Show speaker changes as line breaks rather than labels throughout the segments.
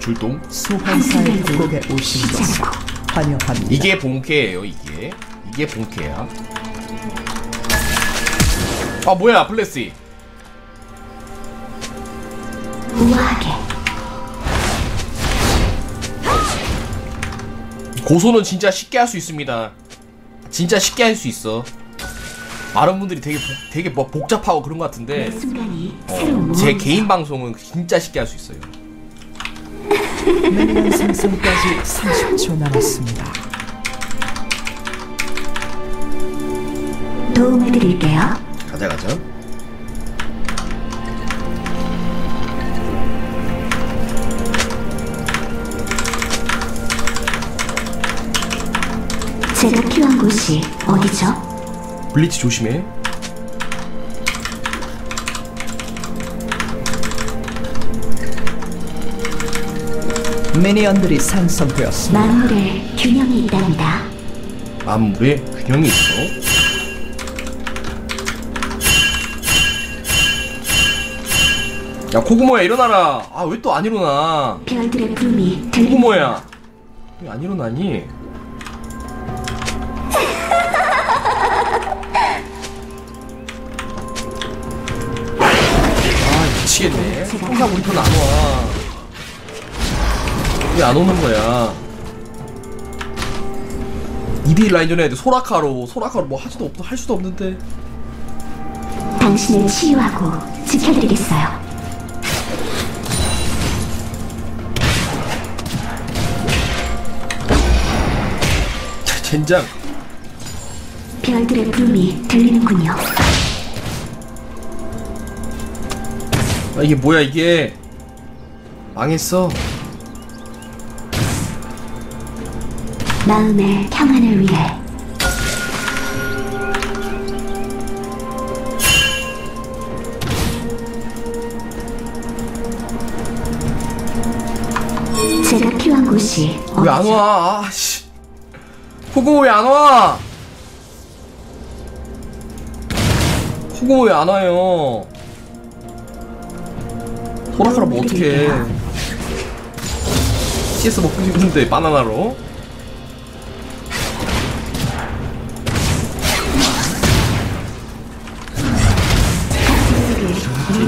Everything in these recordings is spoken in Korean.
출동?
소환사의 국에 오신 것을 환영합니다.
이게 본캐예요 이게. 이게 본캐야. 아 뭐야 블레스
우아하게.
고소는 진짜 쉽게 할 수 있습니다. 진짜 쉽게 할 수 있어. 많은 분들이 되게 복, 되게 뭐 복잡하고 그런 것 같은데
새로운
어, 제. 개인 방송은 진짜 쉽게 할 수 있어요
미니언 생성까지 30초 남았습니다.
도움을 드릴게요.
가자 가자
제가 필요한 곳이 어디죠?
블리치 조심해
미니언들이 생성되었습니다.
만물에 균형이 있답니다.
만물에 균형이 있어 야 코구모야 일어나라 아 왜 또 안 일어나
별들의 부름이.
코구모야 왜 안 일어나니 아 미치겠네 항상 우리 편안 와. 왜안 오는 거야? 2대1 라인전 해야 돼. 소라카로, 소라카로 뭐 하지도 없, 할 수도 없는데.
당신을 치유하고 지켜드리겠어요.
자, 젠장.
별들의 부름이 들리는군요.
아, 이게 뭐야, 이게. 망했어.
마음의 평안을 위해 제가 필요한 곳이
왜 안? 와? 아, 씨. 호구모 왜안 와? 호구모 왜안 와요? 소라카로 뭐 어떡해. CS 먹고 싶은데, 바나나로.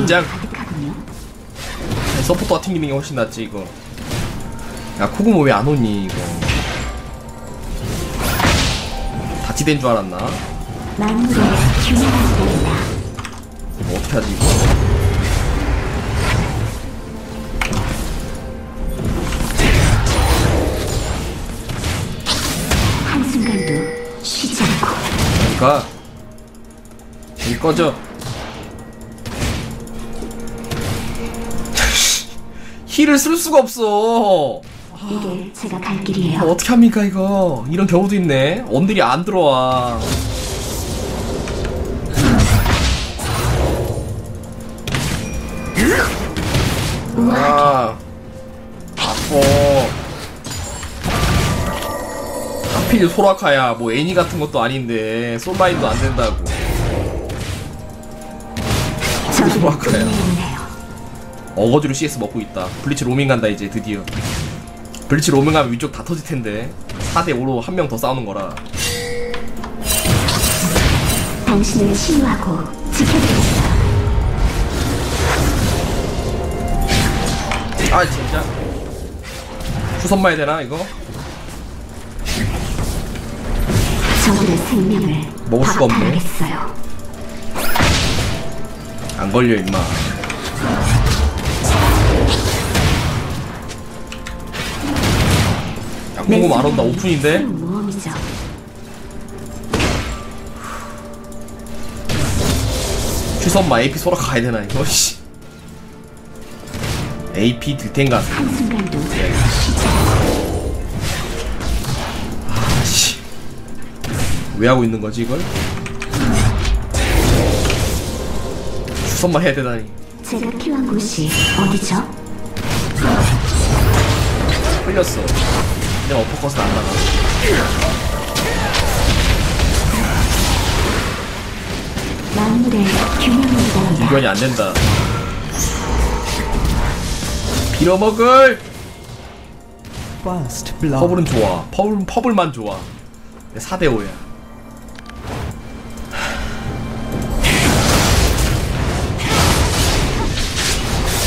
가득하군요.
서포터가 튕기는 게 훨씬 낫지 이거. 야 코구모 왜 안 오니 이거. 다치된 줄 알았나? 뭐 어떻게 하지 이거?
한순간도 쉬지 않고.
가 여기 꺼져 힐을 쓸 수가 없어.
이게 제가 갈 길이에요.
어떻게 합니까 이거? 이런 경우도 있네. 원들이 안 들어와. 아. 아퍼 하필 소라카야 뭐 애니 같은 것도 아닌데 솔라인도 안 된다고. 소라카야. 어거지로 CS 먹고 있다. 블리치 로밍 간다 이제 드디어. 블리치 로밍 가면 위쪽 다 터질 텐데. 4대5로 한 명 더 싸우는 거라.
당신을 치유하고 지켜드리겠어요.
아 진짜? 후선 마야 되나 이거?
생명을
먹을 수가 없네. 안 걸려 임마 야 궁금 안 온다. 오픈인데? 추선마 AP 소라 가야 되나 이거? 씨. AP
한순간도
아씨. 왜 하고 있는 거지 이걸? 추선마 해야 되다니.
제가 필요한 곳이 어디죠?
흘렸어 내가 어퍼컷은 안 나가
만물의.
이변이 안 된다 빌어먹을. 퍼블은 좋아. 퍼블, 퍼블만 좋아. 4대 5야.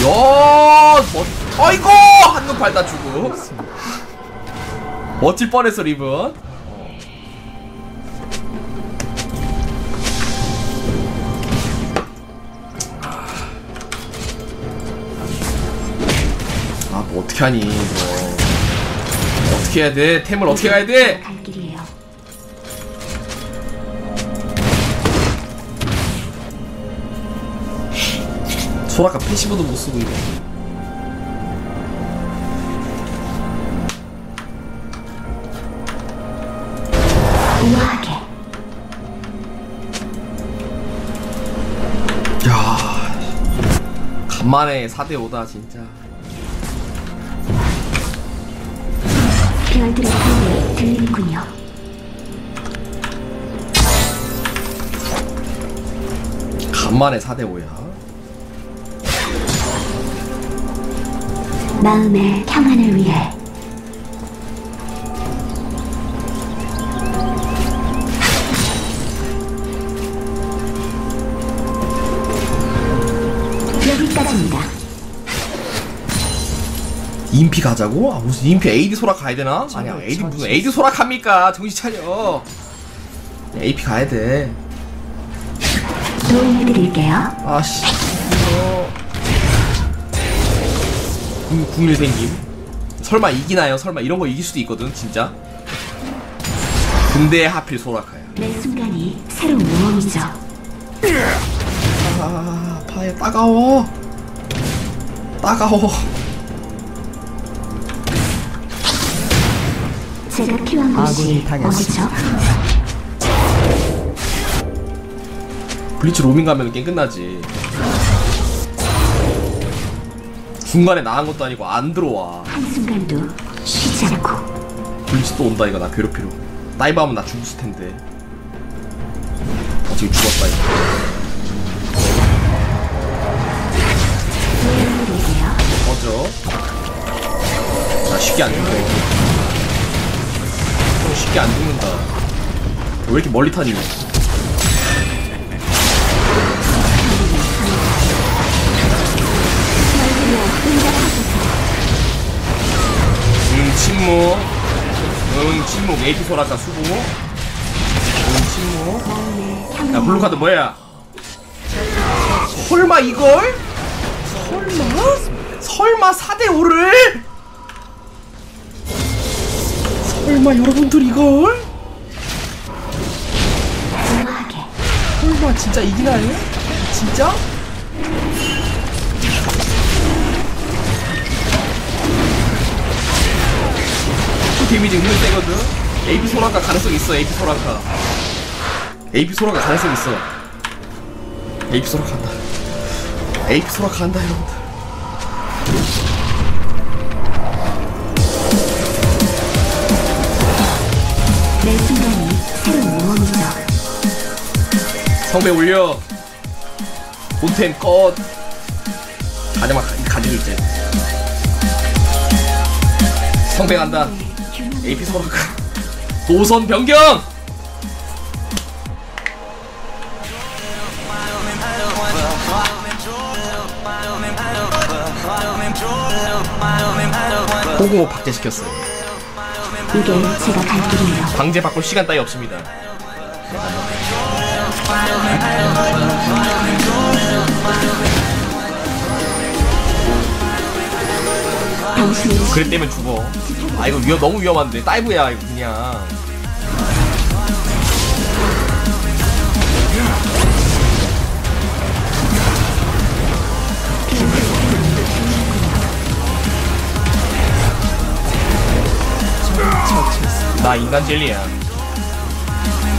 야, 멋, 아이고! 한눈 팔다 주고. 멋질 뻔했어, 리븐. 아, 뭐 어떻게 하니, 이거. 어떻게 해야 돼? 템을 어떻게 가야 돼? 소라카 패시브도 못 쓰고 이거. 간만에 4대 5다 진짜.
별들의 소리 들리는군요.
간만에 4대 5야.
마음의 평안을 위해 여기까지입니다.
인피 가자고? 아, 무슨 인피 AD 소라 가야 되나? 아니야, AD 무슨 AD 소라 갑니까? 정신 차려. AP 가야 돼.
도움해드릴게요.
아씨. 이거. 국- 국밀 생김. 설마 이기나요? 설마 이런 거 이길 수도 있거든, 진짜. 근데 하필 소라카야.
매 순간이 새로운 모험이죠.
아, 파에 따가워. 따가워.
제가 필요한 곳이
아군이 당했습니다.
어디죠?
블리츠 로밍 가면 게임 끝나지. 중간에 나간 것도 아니고 안 들어와.
한순간도 쉬지 않고
블리츠 또 온다 이거 나 괴롭히러. dive 하면 나 죽었을 텐데. 어 지금 죽었다 이거.
도움해드릴게요.
꺼져. 나 쉽게 안 죽어. 형 쉽게 안 죽는다. 왜 이렇게 멀리 타니? 응 침묵. 응 침묵. AP 소라카 수고. 응 침묵.
마음의
야 blue card 뭐야? 설마 이걸? 설마? 설마 4대 5를? 설마 여러분들 이걸? 설마 진짜 이기나요? 진짜? 또 데미지 은근 세거든? AP 소라카 가능성 있어 AP 소라카 AP 소라카 가능성 있어 AP 소라카 한다 AP 소라카 한다 여러분들 성배 올려. 본템 컷. 가져마 가지고 이제. 성배 간다. AP 소라카 노선 변경 호구모 박제시켰어요.
이게 제가 갈 길이에요.
방제 바꿀 시간 따위 없습니다. 그랬다면 죽어. 아 이거 위험 너무 위험한데. 다이브야 이거 그냥 나 인간 젤리야.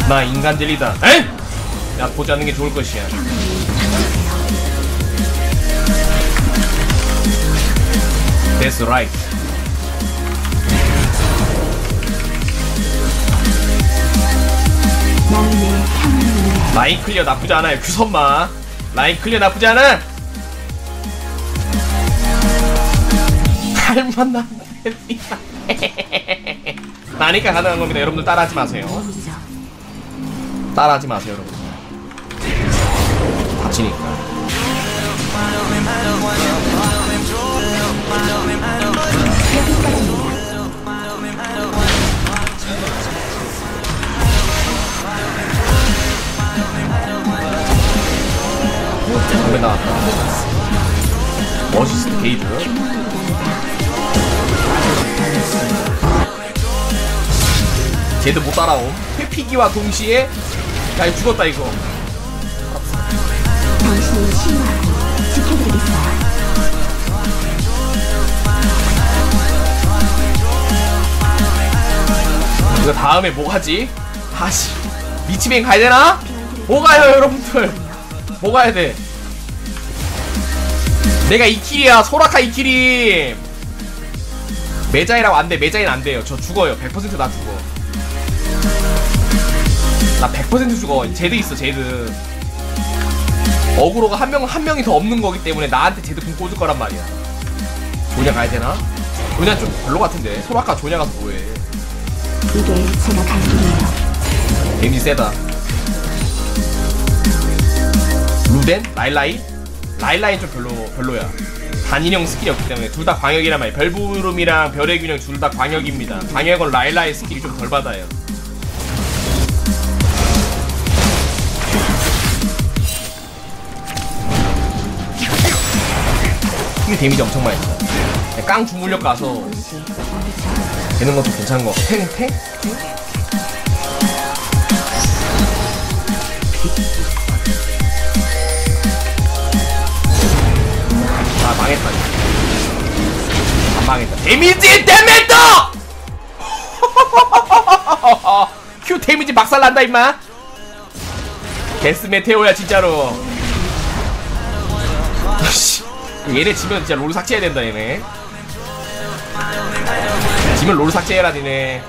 나 인간 젤리다. 에? 야 보지 않는 게 좋을 것이야. That's right. 라인 clear 나쁘지 않아요. 규선마. 라인 clear 나쁘지 않아. 할만한데 나니까 가능한 겁니다. 여러분들 따라하지 마세요. 따라하지 마세요, 여러분. 다치니까. 머시스트 게이드. 쟤도 못 따라옴. 회피기와 동시에 야 죽었다 이거. 이거 다음에 뭐 하지? 아씨 미치면 가야 되나? 뭐 가요 여러분들 뭐 가야 돼 내가 이킬이야 소라카 이킬이 메자이 가라고 안돼 메자이는 안돼요 저 죽어요 100%나 죽어 나 100% 죽어 제드 있어 제드 어그로가 한 명 한 명이 더 없는 거기 때문에 나한테 제드 궁 꽂을 거란 말이야 조냐 가야 되나? 조냐 좀 별로 같은데 소라카 조냐 가서 뭐해
이게 제가 갈 길이에요.
damage 세다. 루덴? 라일라이? 라일라이 좀 별로, 별로야. 단일형 skill이 없기 때문에 둘 다 광역이란 말이야. 별부름이랑 별의 균형 둘 다 광역입니다. 광역은 라일라이 skill이 좀 덜 받아요. 힘이 damage 엄청 많이 차. 깡 주문력 가서 되는 것도 괜찮은 거. 탱, 탱? 아 망했다. 안 망했다 데미지 데메터 큐 데미지 막살 난다 임마 데스 메테오야 진짜로 씨, 얘네 지면 진짜 롤 삭제해야 된다 얘네. 지면 롤 삭제해라 니네.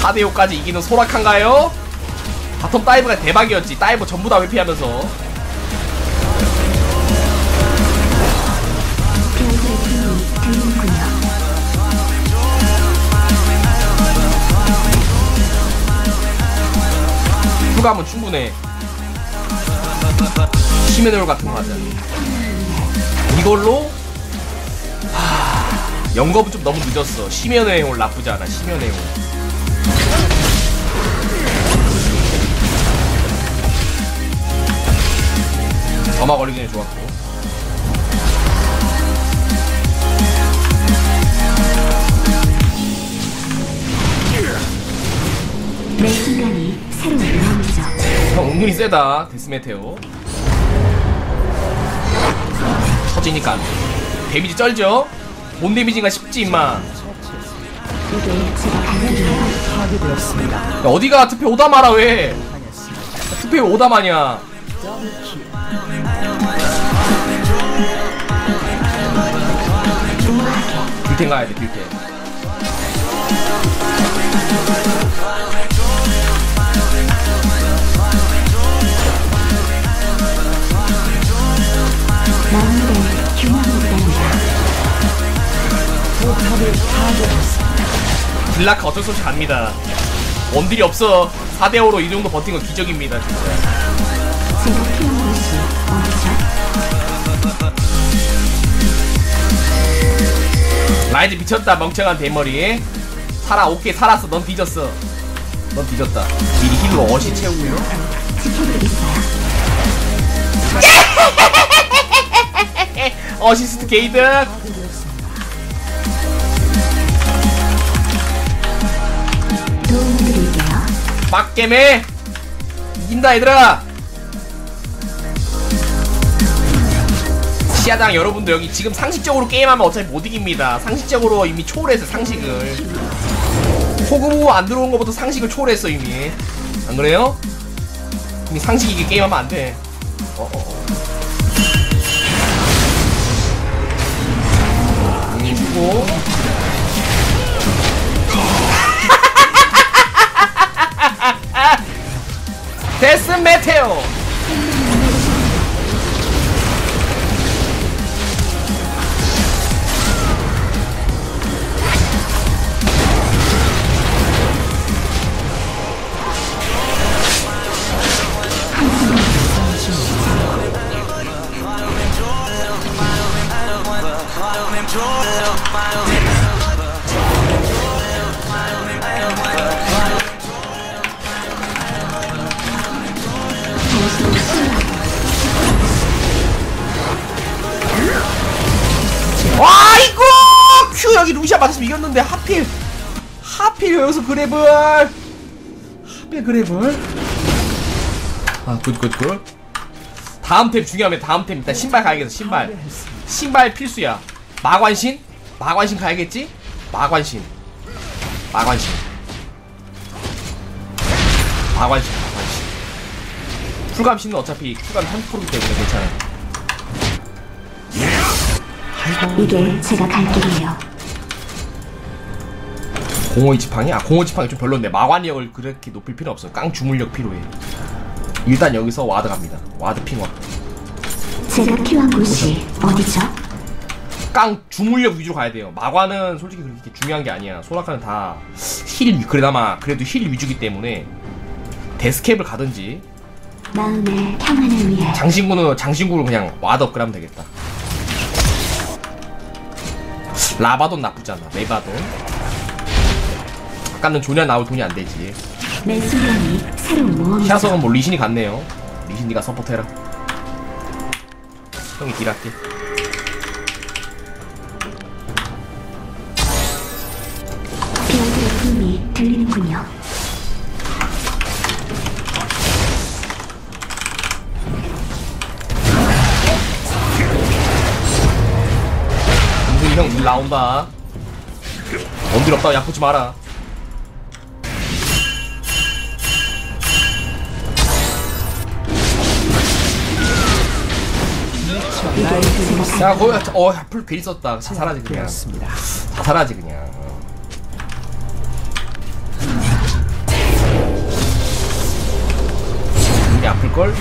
사대 5까지 이기는 소라카인가요? bottom dive가 대박이었지. dive 전부 다 회피하면서 휴가하면 충분해. 시메널 같은 거 하자. 이걸로 하... 영겁은 좀 너무 늦었어. 시면의 해올 나쁘지 않아 시면의 해올 점화 걸리기 전에 좋았고.
매 순간이 새로운.
형 은근히 세다 데스메테오 터지니까. 데미지 쩔죠? 뭔 데미지인가 싶지 임마. 야, 어디가 투표 오다 마라 왜 투표 왜 오다 마냐 딜텐 가야 돼 딜텐 블라크 어쩔 수 없이 갑니다. 원딜이 없어. 4대5로 이 정도 버틴 건 기적입니다 진짜? 라이즈 미쳤다 멍청한 대머리. 살아 오케이 살았어. 넌 뒤졌어. 넌 뒤졌다. 미리 heal로 어시 채우고요. 어시스트 게이드 빡겜해 이긴다 얘들아. 시야당 여러분도 여기 지금 상식적으로 게임하면 어차피 못 이깁니다. 상식적으로 이미 초월했어 상식을. 호구부 안 들어온 것부터 상식을 초월했어 이미. 안 그래요? 이미 상식 이게 게임하면 안돼. 어, 어, 어. 형님 주고 데 하필 여기서 grab을 하필 grab을 아굿굿굿. 다음 템 중요하면 다음 템 일단 신발 가야겠어 신발. 신발 필수야. 마관신? 마관신 가야겠지? 마관신. 마관신. 마관신 마관신. 쿨감 신은 어차피 쿨감 30%이기 때문에 괜찮아
이게 제가 갈 길이에요.
공허의 지팡이? 아 공허 지팡이 좀 별론데 마관력을 그렇게 높일 필요 없어 깡 주문력 필요해. 일단 여기서 ward 갑니다. ward 핑와.
제가 필요한 곳이 어디죠?
깡 주문력 위주로 가야 돼요. 마관은 솔직히 그렇게 중요한 게 아니야. 소라카는 다 heal 그래나마 그래도 heal 위주기 때문에 데스캡을 가든지.
마음의 평안을 위해.
장신구는 장신구를 그냥 ward 업그레이드하면 되겠다. 라바돈 나쁘지 않아. 라바돈 아까는 조냐 나올 돈이 안 되지
새로운.
시야석은 뭐 리신이 같네요. 리신 니가 support 해라. 형이 딜할게.
품이 들리는군요.
은근히 형일 나온다. 원딜 없다고 약 붙지 마라. 야, 거기, 어, 풀 괜히 썼다. 자살하지, 그냥.
되었습니다.
자살하지, 그냥. 이게 아플걸?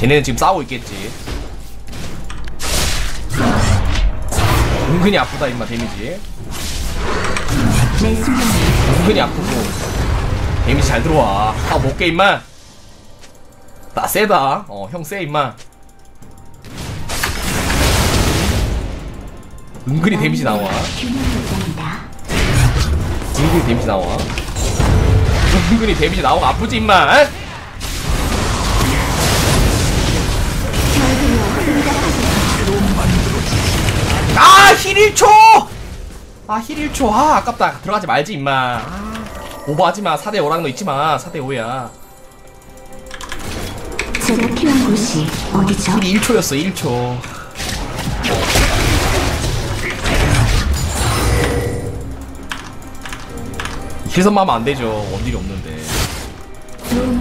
쟤네는 지금 싸우고 있겠지. 은근히 아프다, 임마, 데미지. 은근히 아프고. 데미지 잘 들어와. 아, 못게, 임마. 나 세다. 어, 형 세, 임마. 은근히 데미지 나와. 은근히 데미지 나와. 은근히 데미지 나오고 아프지, 임마. 에? 아, heal 1초! 아, heal 1초. 아, 아깝다. 들어가지 말지, 임마. 아, 오버하지 마. 4대 5라는 거 잊지 마. 4대 5야.
제가 필요한 곳이 어디죠?
heal이 1초였어, 1초. heal 선마 하면 안 되죠. 원딜이 없는데.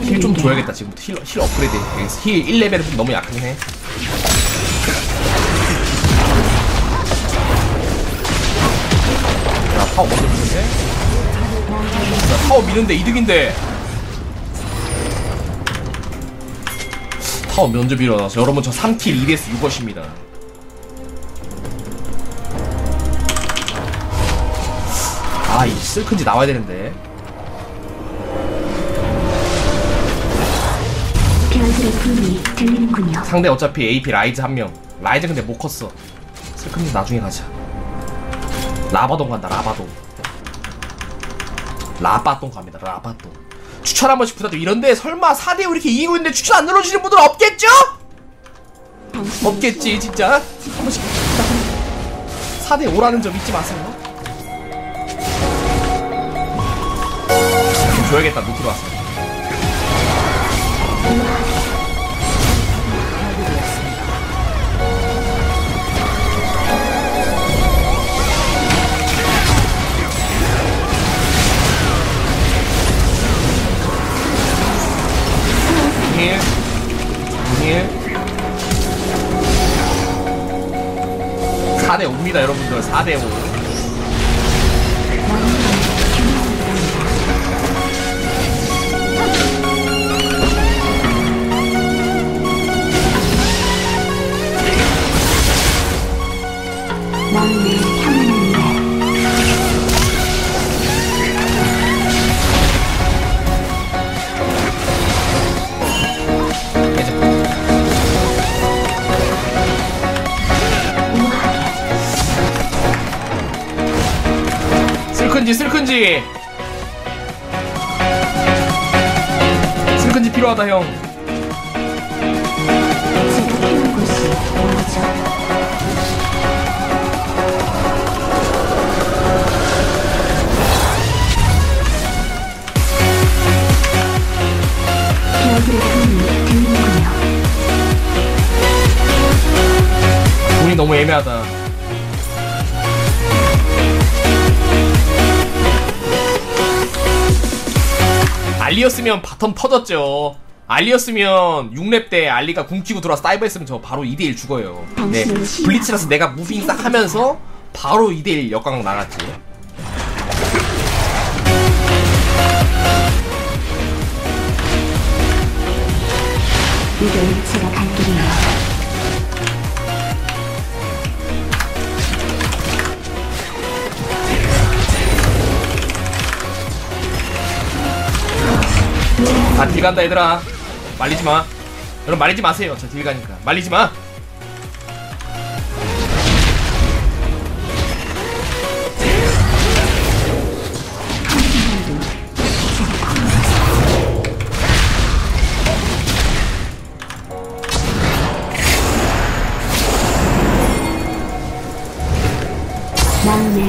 heal 좀 줘야겠다, 지금. heal, heal 업그레이드. heal 1레벨은 좀 너무 약하긴 해. 야, 타워 먼저 미는데? 야, 타워 미는데 이득인데. 파워 면접 일어나서 여러분 저 3kill 2death 6것입니다. 아, 이 쓸큰지 나와야 되는데.
들리는군요.
상대 어차피 AP 라이즈 한 명. 라이즈 근데 못 컸어. 쓸큰지 나중에 가자. 라바돈 간다, 라바돈. 라바돈 갑니다, 라바돈. 추천 한 번씩 부탁드려. 이런데 설마 4대5 이렇게 이기고 있는데 추천 안 눌러주시는 분들 없겠죠? 없겠지, 진짜. 한 번씩 부탁드립니다. 4대5라는 점 잊지 마세요. 좀 줘야겠다, 노트로 왔어. here. I'm here. 4대 5입니다, 여러분들. 4대 5. One me. 슬큰지 슬큰지 슬큰지 필요하다 형. 돈이 너무 애매하다 알리였으면 bottom 터졌죠. 알리였으면 6렙 때 알리가 궁 키고 들어와서 dive 했으면 저 바로 2대1 죽어요. 네. 블리츠라서 내가 moving 싹 하면서 바로 2대1 역관광 나갔지.
이게 제가 갈 길이에요.
아딜 간다 얘들아. 말리지 마. 여러분 말리지 마세요. 저 딜 가니까. 말리지 마.
마음의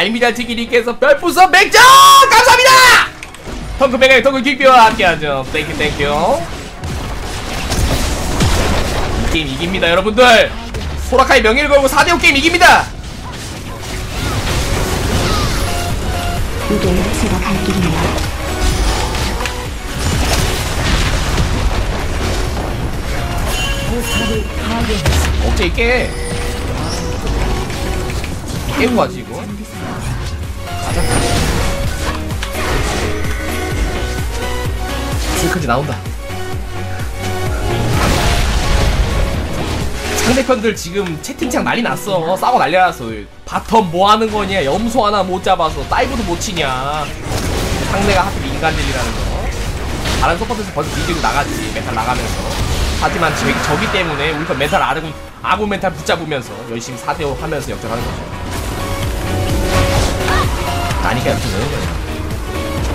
말미잘 튀기님께서 별풍선 100점! 감사합니다! 덩크 백의 덩크 킥비와 함께하죠. thank you thank you 이 게임 이깁니다 여러분들. 소라카의 명예를 걸고 4대5 게임 이깁니다.
이게 제가 갈 길이에요.
억제 있게 깨고 가지 슬큰지 나온다. 상대편들 지금 채팅창 난리 났어. 싸고 난리 났어 바텀 뭐 하는 거냐? 염소 하나 못 잡아서 다이브도 못 치냐? 상대가 하필 인간들이라는 거. 다른 서포트에서 벌써 비디오 나갔지. 메탈 나가면서. 하지만 저기, 저기 때문에 우리 편 메탈 아군 아군 메탈 붙잡으면서 열심히 4대5 하면서 역전하는 거죠. 나니까 역전하는 거예요.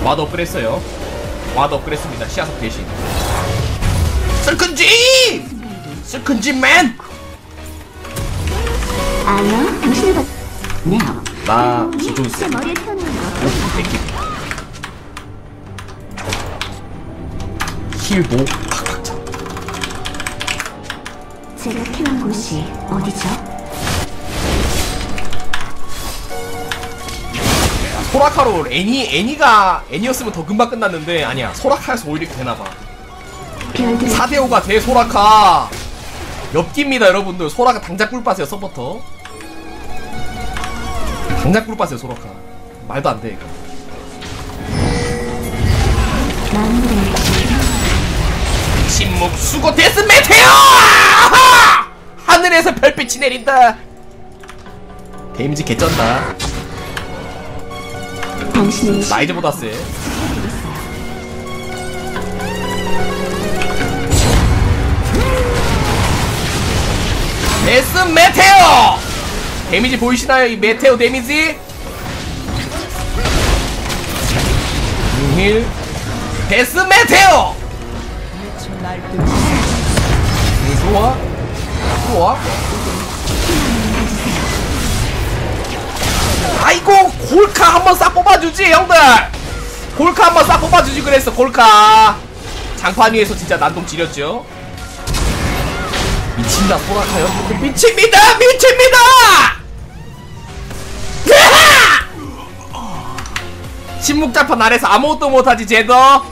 와도 업그레이했어요 와도 업그레이했습니다. 시야석 대신. 슬큰지! 슬큰지 맨!
아니요, 당신을 봤...
음, 나 지존
제 머리에 태어난 거.
힐보 팍팍 차
제가 필요한 곳이 어디죠?
소라카로 애니 애니가 애니였으면 더 금방 끝났는데 아니야. 소라카에서 오히려 되나봐.
별들의
4대5가 대 소라카. 엽기입니다 여러분들. 소라카 당장 꿀빠세요 서포터. 당장 꿀빠세요 소라카. 말도 안 돼 이거.
마음의
침묵 수고 death meteor! 하늘에서 별빛이 내린다! 데미지 개쩐다
당신은
라이즈보다 세 death meteor! 데미지 보이시나요 이 meteor 데미지?
heal death
meteor! 좋아 좋아 아이고 골카 한번 싹 뽑아주지 형들. 골카 한번 싹 뽑아주지 그랬어 골카. 장판 위에서 진짜 난동 지렸죠. 미친다 소라카 여러분들 미칩니다 미칩니다! 으하! 침묵장판 아래서 아무것도 못하지 제더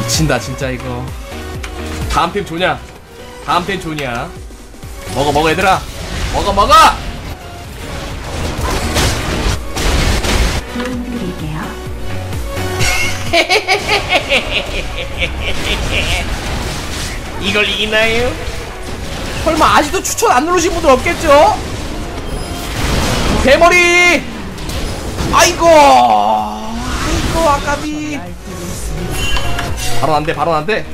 미친다 진짜 이거. 다음 템 조냐? 다음 땐 존이야 먹어 먹어 얘들아 먹어 먹어. 이걸 이기나요? 설마 아직도 추천 안 누르신 분들 없겠죠? 대머리! 아이고! 아이고, 아까비! 바로 안 돼, 바로 안 돼.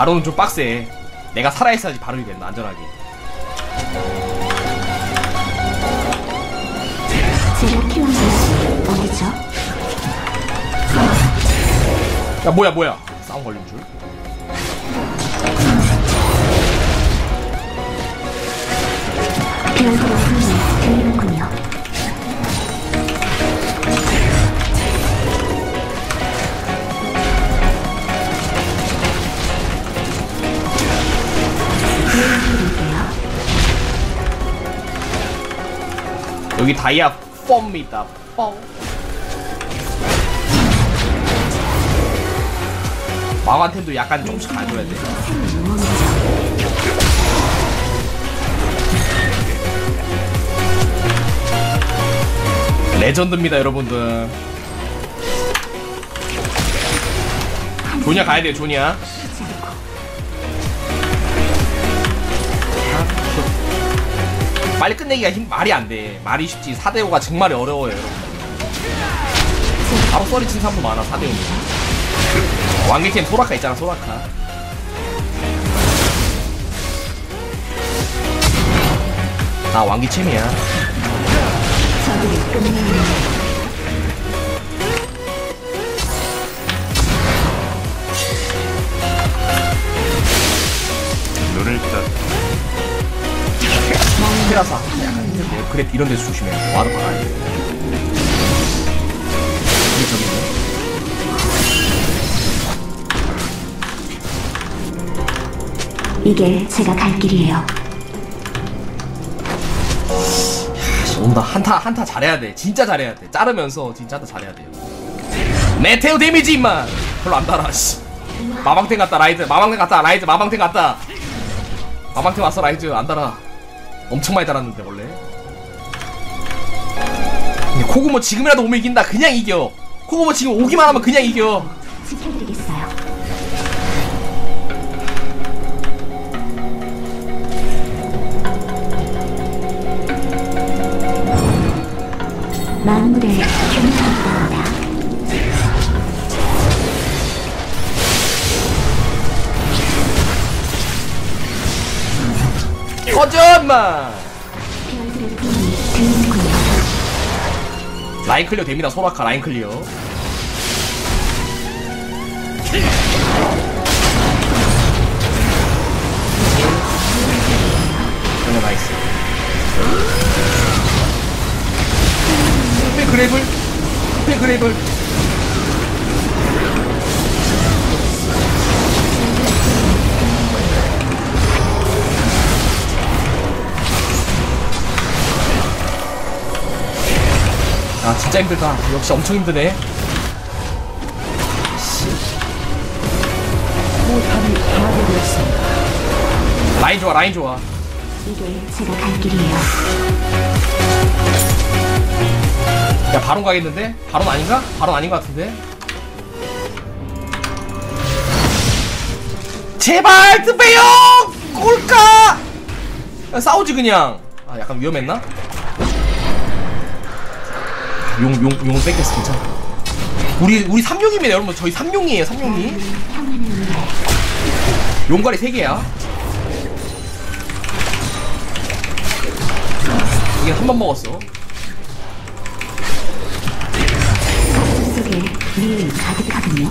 바로는 좀 빡세. 내가 살아있어야지 바로 이겠나, 안전하게.
제가 필요한 곳이 어디죠?
야, 뭐야, 뭐야. 싸움 걸린 줄. 여기 다이아 펌입니다. 뻥. 마왕템도 약간 조금씩 가져야 돼. 레전드입니다, 여러분들. 조냐 가야 돼요, 조냐. 끝내기가 힘, 말이 안 돼. 말이 쉽지. 4대5가 정말 어려워요, 여러분. 바로 썰이 친 사람도 많아, 4대5는. 왕기팀 소라카 있잖아, 소라카. 나 왕기챔이야. 테라사. 약간 힘든데. 그래, 이런 데서 조심해. 와도 박아야 돼. 여기 저기 있네.
이게 제가 갈 길이에요.
다시 온다. 한타, 한타 잘해야 돼. 진짜 잘해야 돼. 자르면서 진짜 한타 잘해야 돼요. meteor 데미지, 임마! 별로 안 달아, 씨. 마방템 갔다, 라이즈. 마방템 갔다, 라이즈. 마방템 갔다. 마방템 왔어, 라이즈. 안 달아. 엄청 많이 달았는데, 원래. 근데 코구모 지금이라도 오면 이긴다. 그냥 이겨. 코구모 지금 오기만 하면 그냥 이겨.
지켜드리겠어요. 만물의 들리는군요.
라인 클리어 됩니다, 소라카 라인 클리어. 정말 나이스. 왜 그랩을? 왜 그랩을? 아 진짜 힘들다. 역시 엄청 힘드네.
포탑이 파괴되었습니다.
라인 좋아, 라인 좋아.
이게 제가 갈 길이에요.
야 바론 가겠는데? 바론 아닌가? 바론 아닌 것 같은데? 제발 드페용 꼴까? 야, 싸우지 그냥. 아 약간 위험했나? 용 용 용 뺏겼어 괜찮아. 우리 우리 삼룡입니다 여러분 저희 삼룡이에요 삼룡이. 용가리 3개야. 이게 한 번 먹었어.
속에 미움이 가득하군요.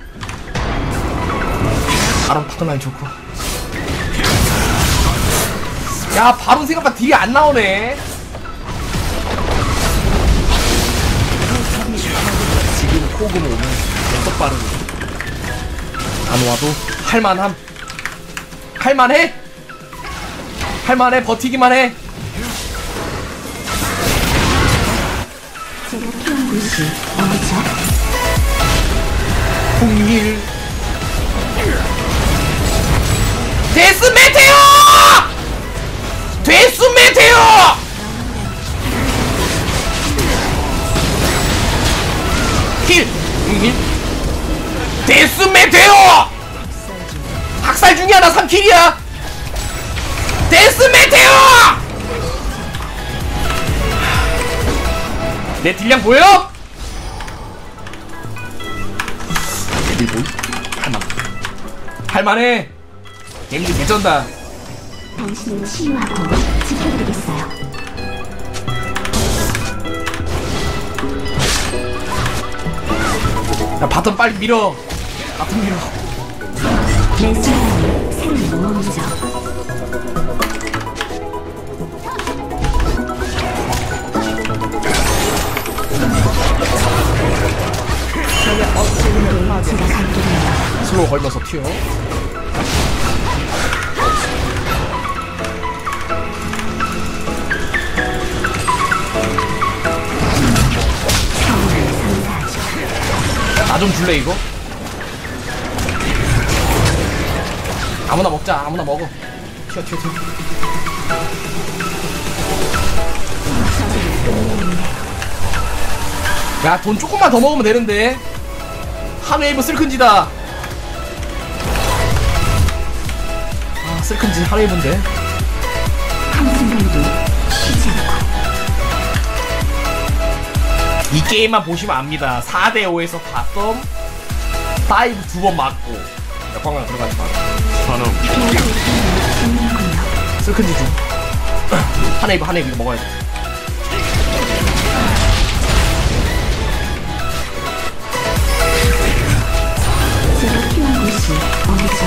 바로 파트라인 좋고. 야 바로 생각보다 딜이 안 나오네. 지금 호금 오면 ఎంత 빠르네. 안 와도 할만함. 할만해? 할만해? 버티기만 해.
제가 피한 곳이 어디죠?
풍일 데스 메테오! 데스 메테오! 힐 풍일 데스 메테오! 학살 중이야 나 3킬이야. 데스 메테오! 내 딜량 보여? 일본 할만 할만해 게임즈 개쩐다
당신을 치유하고 지켜드리겠어요.
야 바텀 빨리 밀어 바텀 밀어
내 소원을 새로 모으죠.
적의 업체를 파괴.
제가 갈 길이에요.
슬로우 걸면서 튀어 좀 줄래 이거? 아무나 먹자 아무나 먹어. 튀어 튀어 튀어. 야돈 조금만 더 먹으면 되는데. 한 웨이브 쓸큰지다. 아 쓸큰지 한 웨이브인데 이 게임만 보시면 압니다 4대5에서 바텀 다이브 두 번 맞고 역광강 들어가지 마
선웅
피할 수 있군요.
쓸큰지 좀한 웨이브 한 웨이브 이거 먹어야 돼
제가 피한 곳이 어디죠?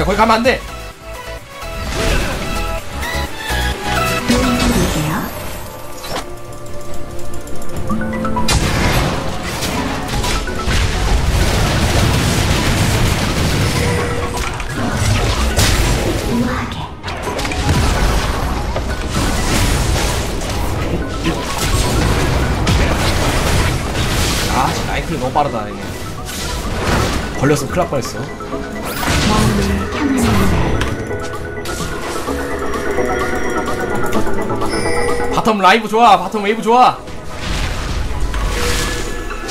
야 거기 가면 안돼 빠르다 이게. 걸렸으면 큰일 날 뻔했어. bottom dive 좋아 bottom 웨이브 좋아.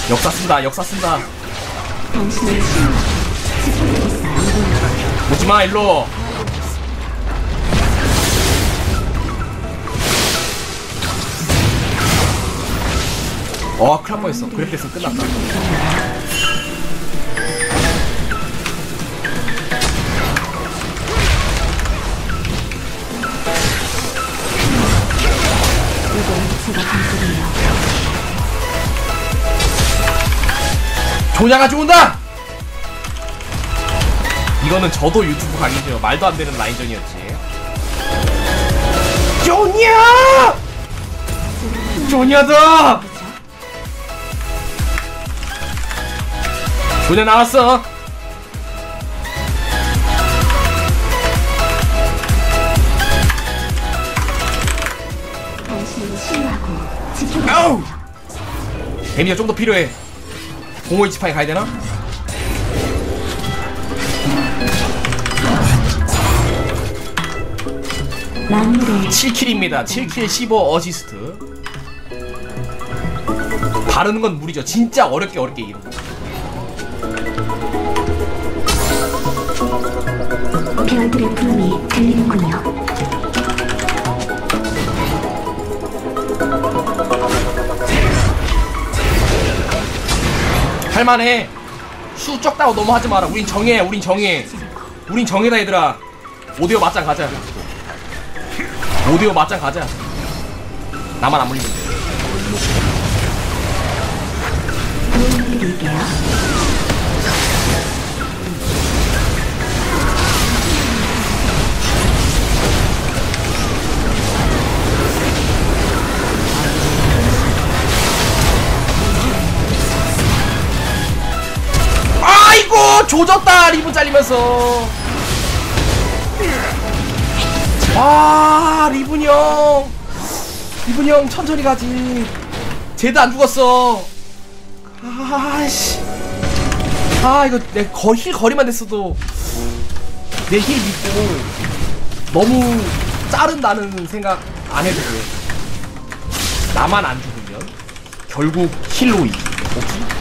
역사 쓴다 역사 쓴다. 오지마 일로 어 큰일 날 뻔했어 됐으면 끝났다. 조냐가 죽은다! 이거는 저도 유튜브 강의죠. 말도 안 되는 라인전이었지. 조냐! 조냐다! 조냐 나왔어. 아우! 데미가 좀 더 필요해. 공호 이치파이 가야 되나?
만물의
7kill입니다. 7kill 15 어시스트. 바르는 건 무리죠. 진짜 어렵게 어렵게 이기는 거.
별들의 부름이 들리는군요.
할만해. 수 적다고 너무 하지 마라. 우린 정해. 우린 정해. 우린 정해다 얘들아. 오디오 맞짱 가자. 오디오 맞짱 가자. 나만 안 물리면 돼. 아이고 조졌다 리본 잘리면서. 아 리본 형. 리본 형 천천히 가지. 쟤도 안 죽었어. 아씨. 아 이거 내 거, heal 거리만 됐어도 내 heal 믿고 너무 자른다는 생각 안 해도 돼. 나만 안 죽으면 결국 heal로 이기 오케이?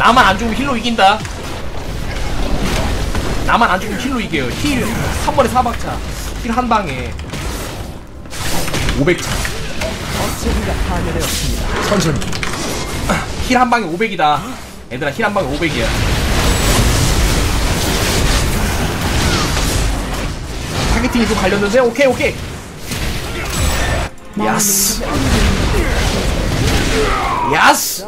나만 안 죽으면 heal로 이긴다. 나만 안 죽으면 heal로 이겨요. heal 한 번에 사백 차. heal 한 방에 500차.
억제기가 파괴되었습니다.
천천히. heal 한 방에 500이다. 얘들아 heal 한 방에 500이야. targeting이 좀 갈렸는데 오케이 오케이. 야스. 야스.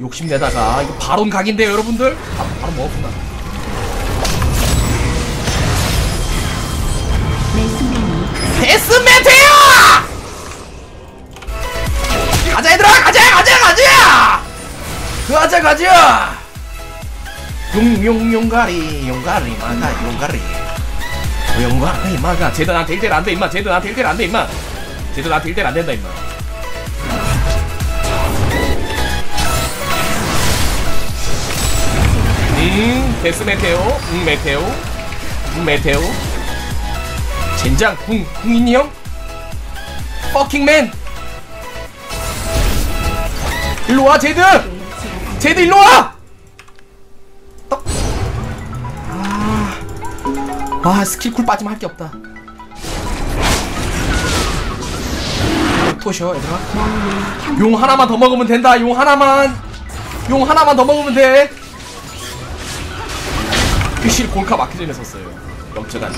욕심내다가 이거 바론 각인데요 여러분들? 바로, 바로 먹었구나.
내 순간이
데스 메테오! 가자 얘들아 가자 가자 가자! 가자 가자! 용용 용가리 용가리 마가 용가리 용가리 마가 쟤도 나한테 1대1 안돼 임마 쟤도 나한테 1대1 안돼 임마 쟤도 나한테 1대1 안된다 임마 음 데스 메테오 응 메테오 응 메테오. 젠장 궁 궁인이 형? 퍼킹맨 일로 와 제드! 제드 일로 와! 떡. 아, 아 스킬 쿨 빠지면 할 게 없다. 토셔 얘들아. 용 하나만 더 먹으면 된다 용 하나만. 용 하나만 더 먹으면 돼 휴실 골카 마크 전에 썼어요. 영처간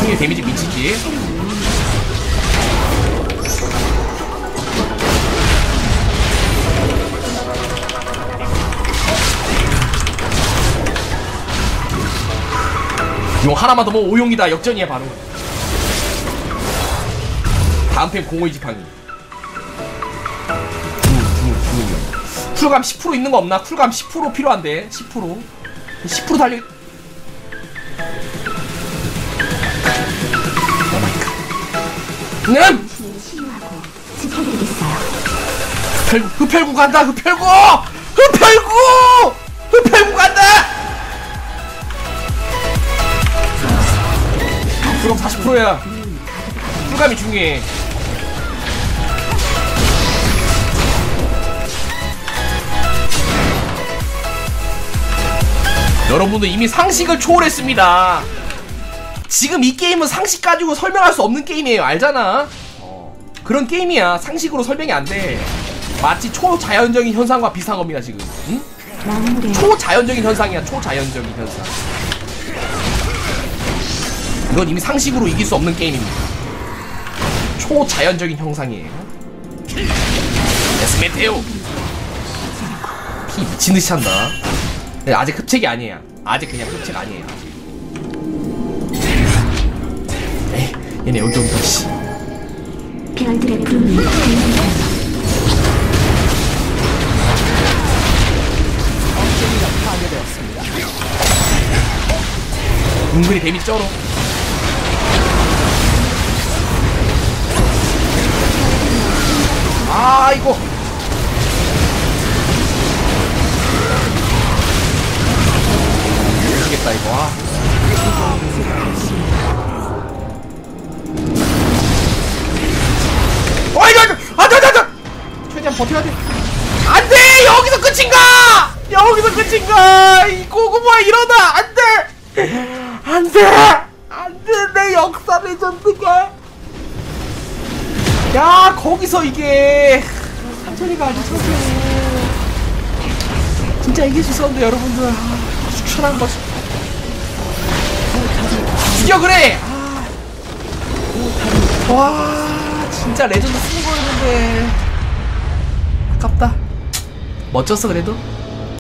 통일 데미지 미치지? 용 하나만 더 먹으면 오용이다. 역전이야 바로. 다음 편 공호의 지팡이 쿨감 10% 있는 거 없나? 쿨감 10% 필요한데 10% 10% 달려 는. 흡혈구 흡혈구 간다 흡혈구! 흡혈구! 흡혈구 간다! 쿨감 40%야. 쿨감이 중요해 여러분들 이미 상식을 초월했습니다. 지금 이 게임은 상식 가지고 설명할 수 없는 게임이에요. 알잖아? 그런 게임이야. 상식으로 설명이 안돼. 마치 초자연적인 현상과 비슷한 겁니다 지금. 응? 초자연적인 현상이야. 초자연적인 현상. 이건 이미 상식으로 이길 수 없는 게임입니다. 초자연적인 형상이에요. 데스메테오. 피 미친듯이 근데 아직 흡책이 아니에요 아직 그냥 흡책 아니에요. 에이 얘네 여기 온다 씨
별들의 부름이.
어체기가 파괴되었습니다.
은근히 데미지 쩔어 아 이거 모르겠다 이거 아. 버텨야 돼. 안 돼! 여기서 끝인가! 여기서 끝인가! 이 고구마 일어나! 안 돼! 안 돼! 안 돼! 내 역사 레전드가! 야, 거기서 이게. 천천히 가야지, 천천히. 진짜 이길 수 있었는데, 여러분들. 아, 추천한 거 지. 죽여, 그래! 아. 와, 진짜 레전드 쓰는 거였는데. 아깝다. 멋졌어, 그래도.